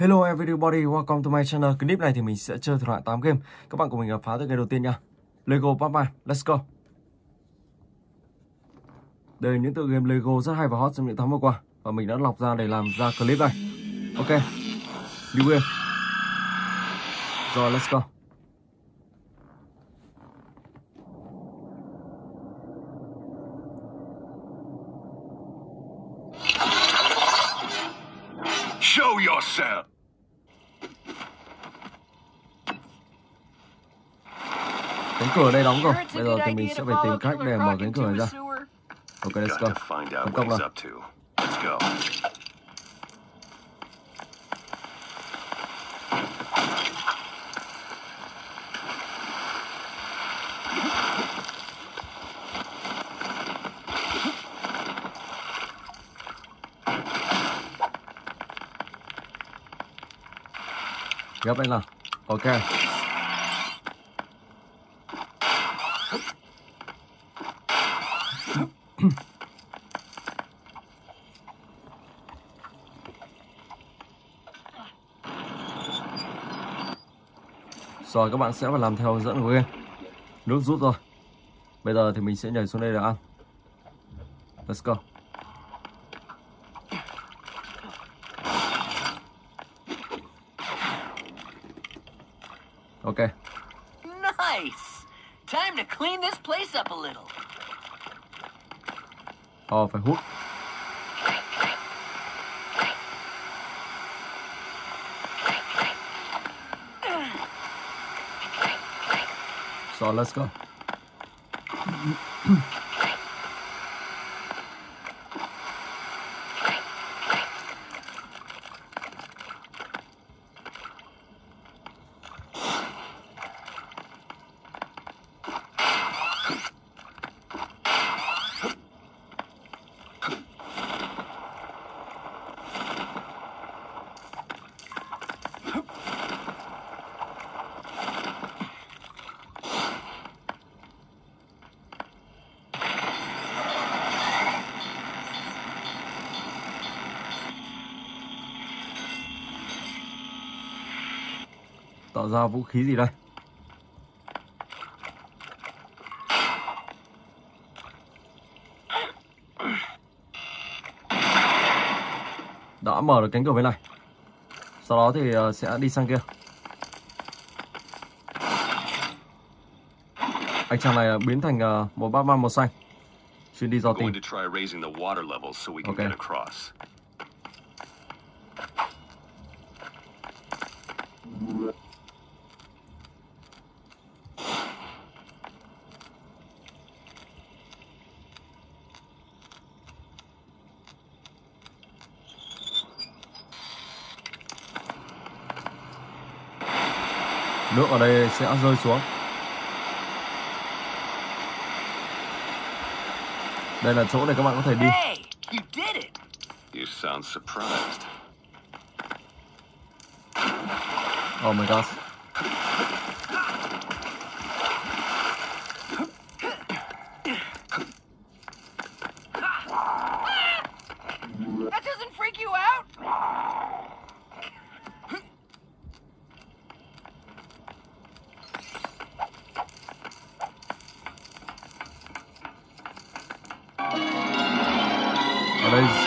Hello everybody, welcome to my channel. Clip này thì mình sẽ chơi thể loại 8 game. Các bạn cùng mình phá từ game đầu tiên nha. Lego Batman, let's go. Đây những tựa game Lego rất hay và hot trong những tháng vừa qua và mình đã lọc ra để làm ra clip này. Ok. Đi game. Rồi let's go. Show yourself! Cánh cửa ở đây đóng rồi. Bây giờ thì mình sẽ phải tìm cách để mở cánh cửa này ra. Ok, let's go. Tấn out công nào. up to. Let's go. Ghép đây nào. Ok. Rồi các bạn sẽ phải làm theo hướng dẫn của game. Nước rút rồi. Bây giờ thì mình sẽ nhảy xuống đây để ăn. Let's go. Ok. Nice! Time to clean this place up a little. Ờ, phải hút. Let's go. ra vũ khí gì đây? Đã mở được cánh cửa bên này. Sau đó thì ờ, sẽ đi sang kia. Anh chàng này ờ, biến thành ờ, một Batman màu xanh. Chuyên đi dò tìm. going Nước ở đây sẽ rơi xuống. Đây là chỗ để các bạn có thể đi. Hey, you did it! You sound surprised. Oh my god.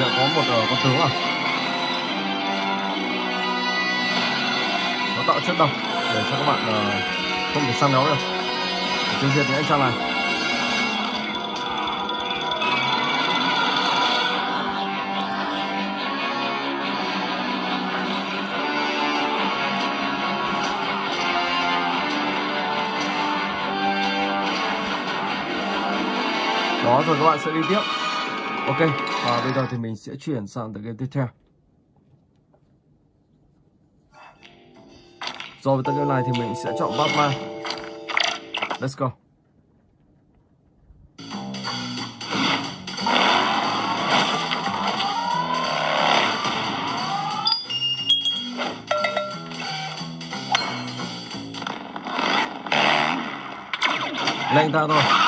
Sẽ có một uh, con tướng à? Nó tạo chất độc để cho các bạn uh, không thể săn nó được. Để tiêu diệt những anh chàng này. Đó rồi các bạn sẽ đi tiếp. Ok, và bây giờ thì mình sẽ chuyển sang tựa game tiếp theo. Rồi với tựa game này thì mình sẽ chọn Batman. Let's go. Lên ta thôi.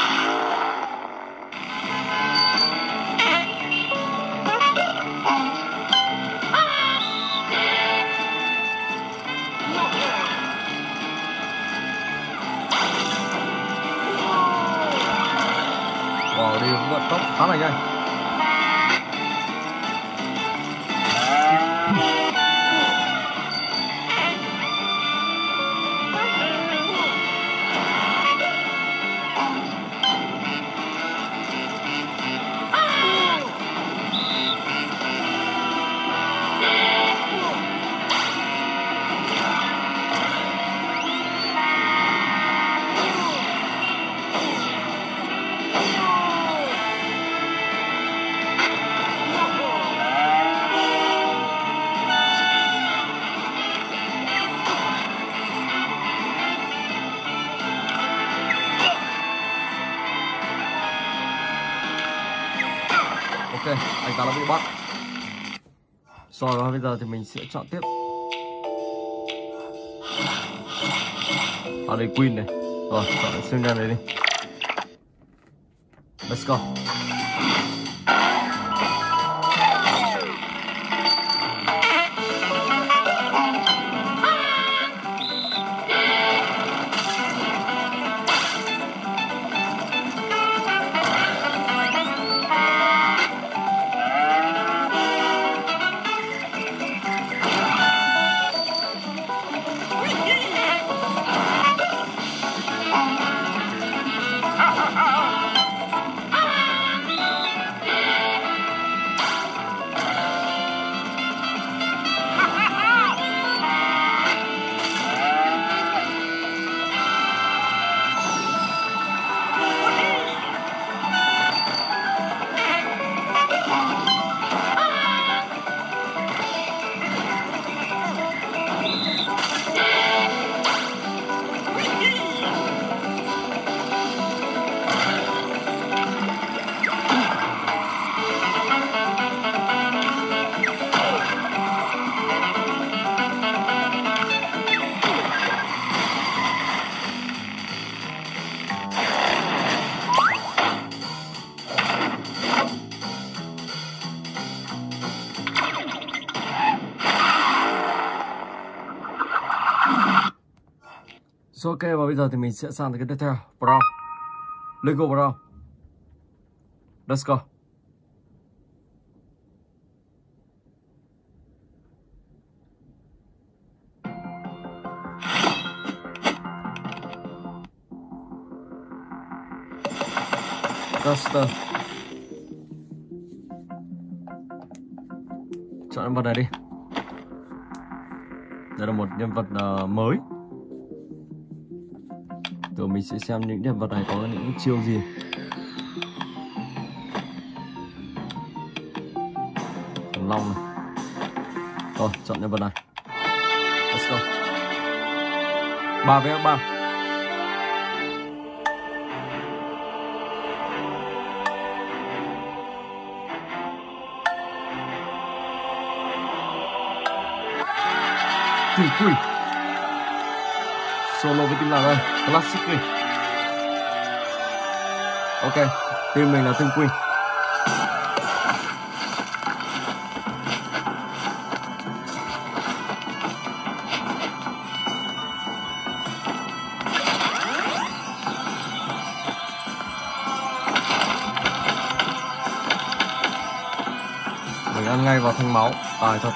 Nó bị bắt. Rồi bây giờ thì mình sẽ chọn tiếp. À đây queen này. Rồi, chọn xem nhân này đi. Let's go. Yeah! So ok và bây giờ thì mình sẽ sang tới cái tiếp theo. Brown. Lego Brown. Let's go. Duster Chọn nhân vật này đi. Đây là một nhân vật uh, mới rồi mình sẽ xem những nhân vật này có những chiêu gì. Thằng Long này. Rồi, chọn nhân vật này. Let's go. 3 vs 3 Thử quỷ solo với team nào đây classic queen ok, team mình là team queen. Mình ăn ngay vào thanh máu. Tài thật.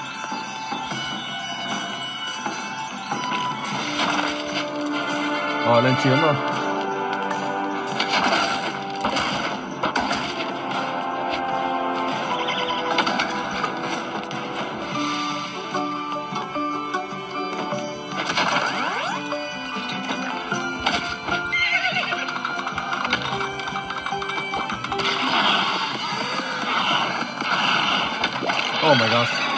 Oh my gosh.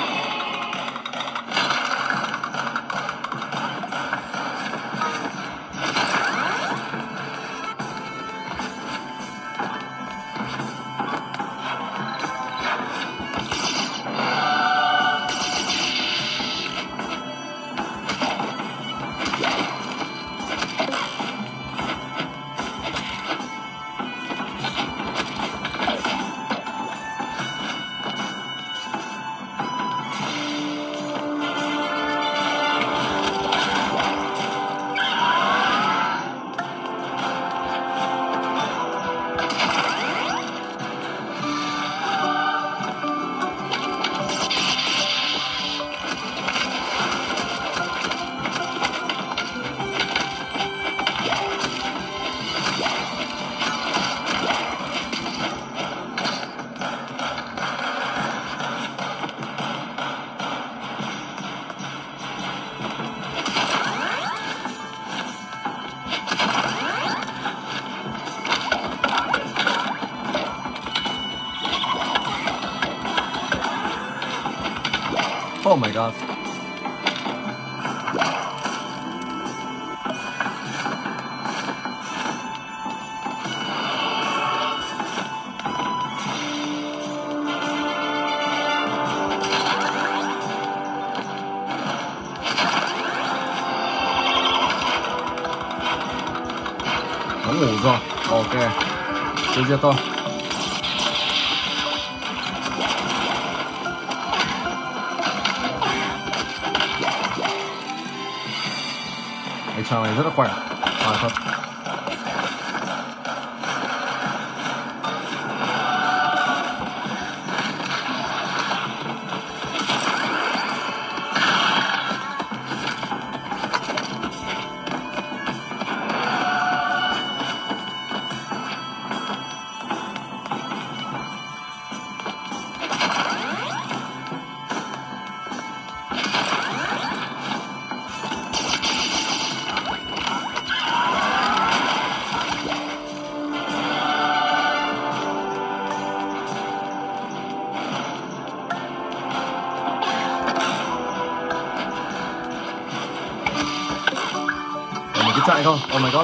Tiêu diệt tôi. Cái trò này rất là khỏe. Phải thật.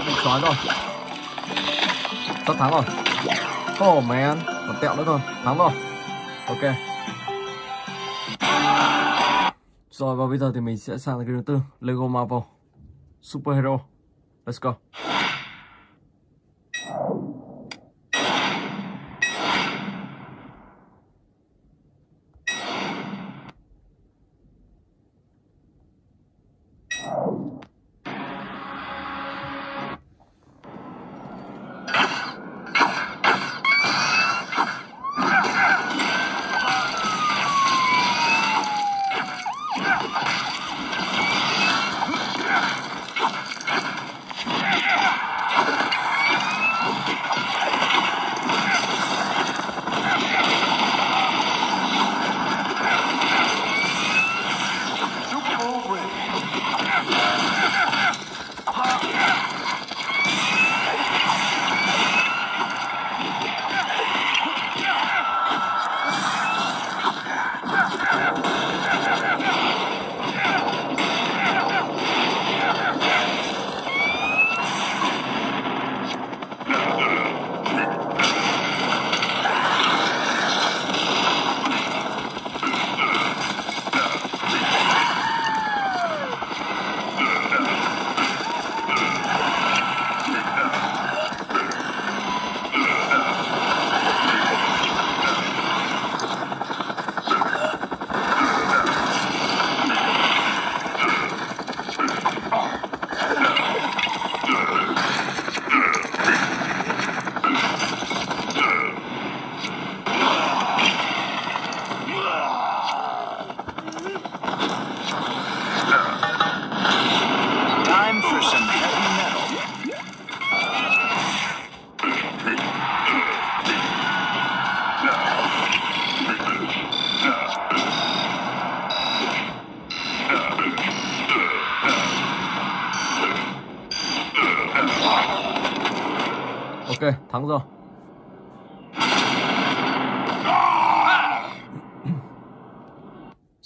Bị xoán rồi. Sắp thắng rồi. Oh man, một tẹo nữa thôi. Thắng rồi. Ok. Rồi và bây giờ thì mình sẽ sang cái thứ tư, Lego Marvel Superhero. Let's go.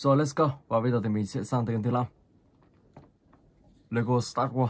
Rồi let's go. Và bây giờ thì mình sẽ sang tiếng thứ năm. Lego Star Wars.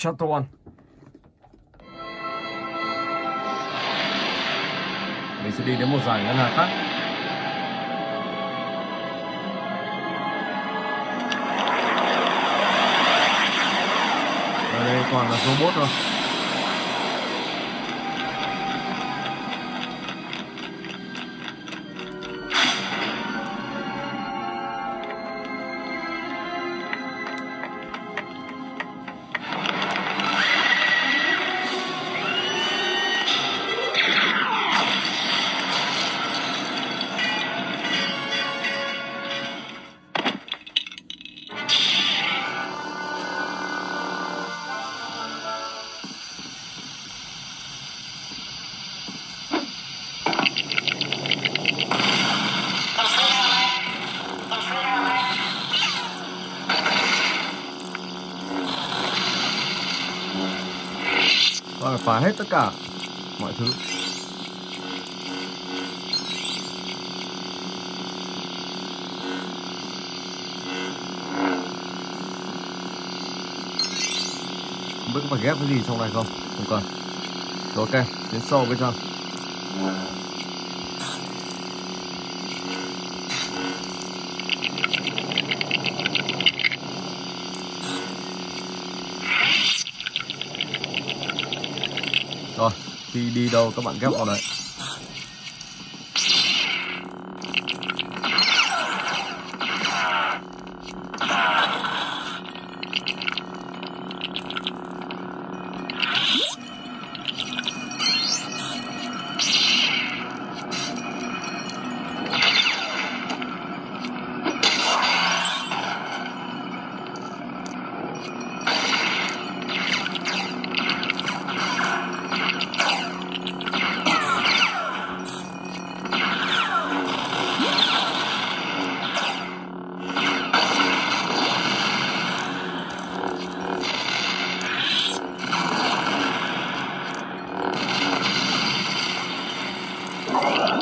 Chapter 1 Mình sẽ đi đến một giải ngân hàng khác. Ở đây toàn là robot thôi. Rồi hết tất cả mọi thứ. Không biết có phải ghép cái gì trong này không? Không cần. Rồi ok, đến sau bên trong Rồi, khi đi đâu các bạn ghép vào đấy. anything.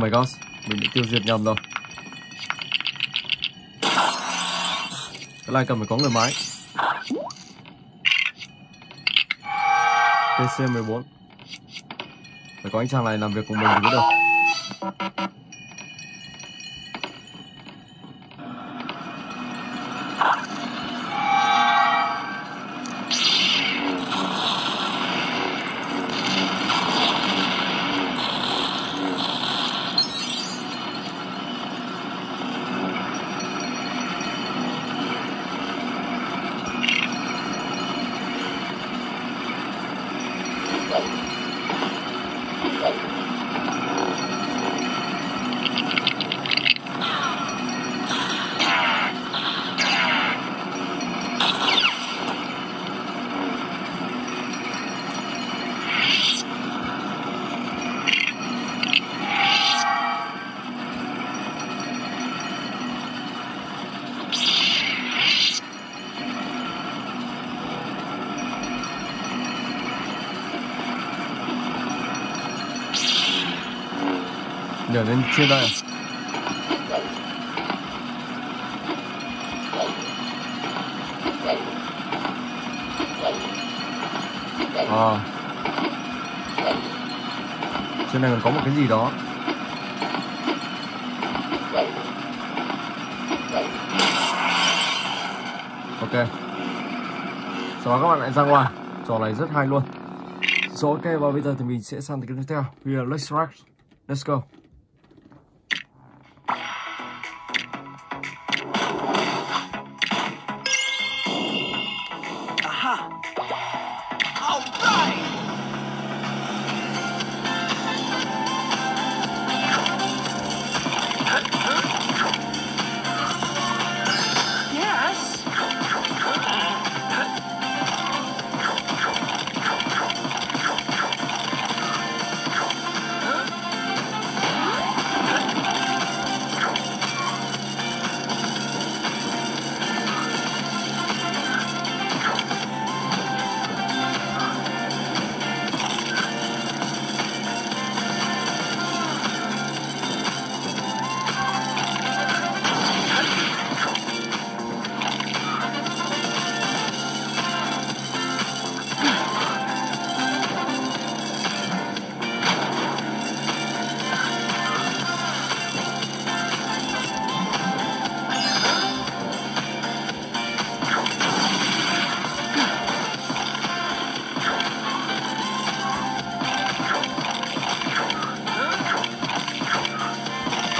Oh my god, mình bị tiêu diệt nhầm rồi Cái này cần phải có người máy. PC14 Phải có anh chàng này làm việc cùng mình thì mới được. Nhờ đến trên đây? À? Trên này còn có một cái gì đó? Ok. Sau đó các bạn lại ra ngoài. Trò này rất hay luôn. Rồi ok, và bây giờ thì mình sẽ sang cái tiếp theo. We are let's rock. Let's go.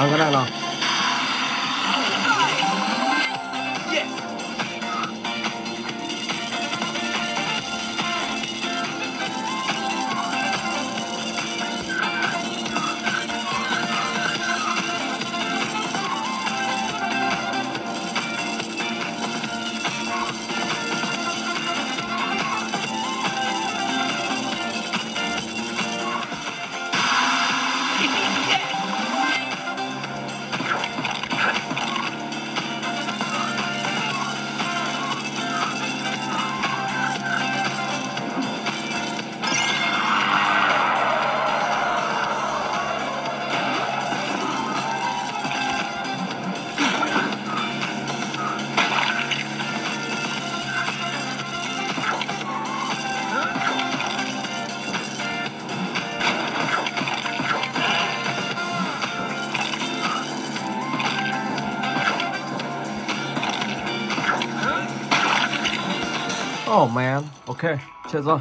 Ăn cái này nào Oh man, ok, chết rồi.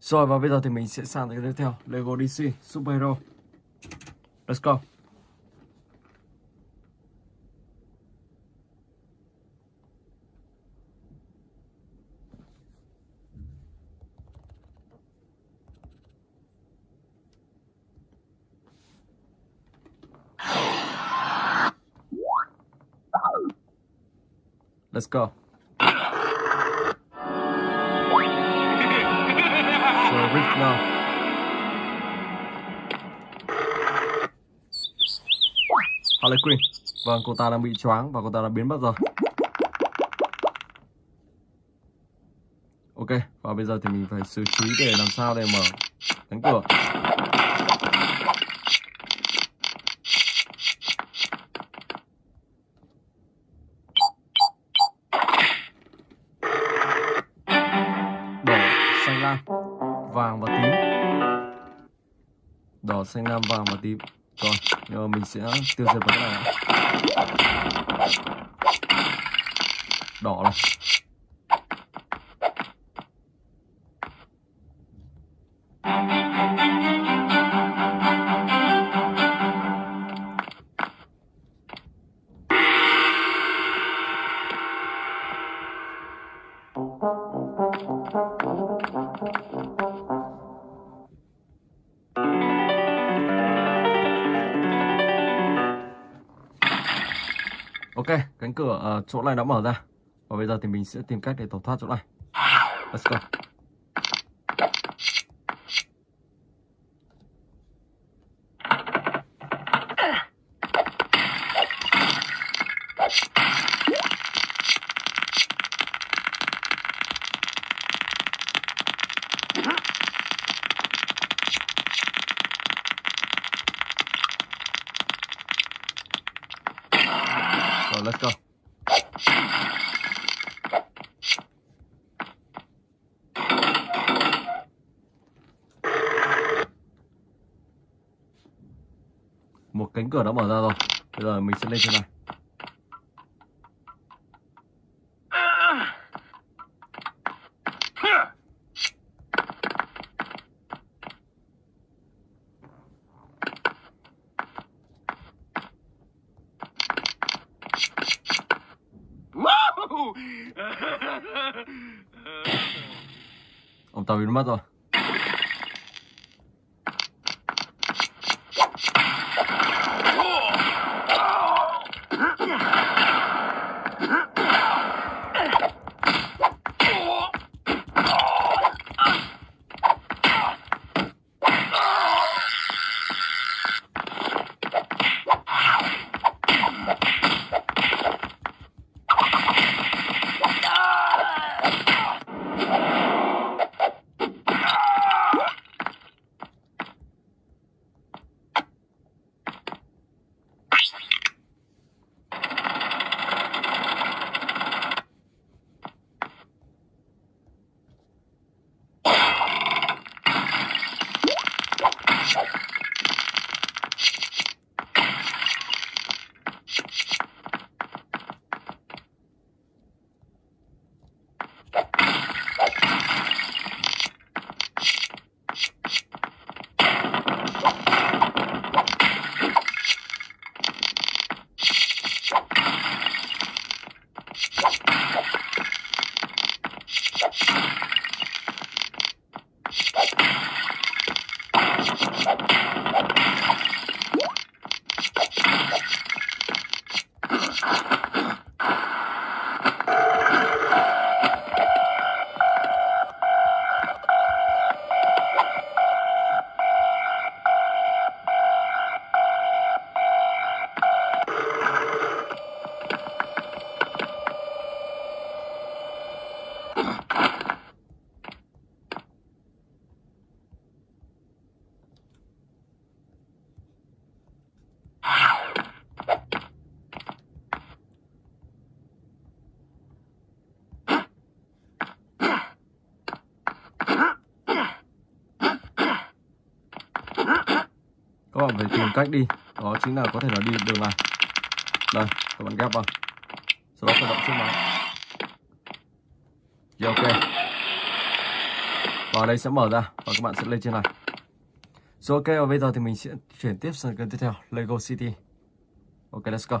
Rồi và bây giờ thì mình sẽ sang tới cái tiếp theo, Lego DC Super Hero. Let's go. Let's go. So Harley Quinn. Vâng, cô ta đang bị choáng và cô ta đã biến mất rồi. Ok, và bây giờ thì mình phải xử trí để làm sao để mở cánh cửa. Xanh lam, vàng và tím. Rồi, giờ mình sẽ tiêu diệt vào cái này. Đỏ này. Ok, cánh cửa uh, chỗ này đã mở ra. Và bây giờ thì mình sẽ tìm cách để tẩu thoát chỗ này. Let's go. Rồi, let's go. Một cánh cửa đã mở ra rồi. Bây giờ mình sẽ lên trên này. Ông ta biến mất rồi. Tìm cách đi. Đó chính là có thể là đi đường này. Đây, các bạn ghép vào. Sau đó khởi động chiếc máy. Yeah ok. Và đây sẽ mở ra và các bạn sẽ lên trên này. Rồi ok. Và bây giờ thì mình sẽ chuyển tiếp sang kênh tiếp theo, Lego City. Ok, let's go.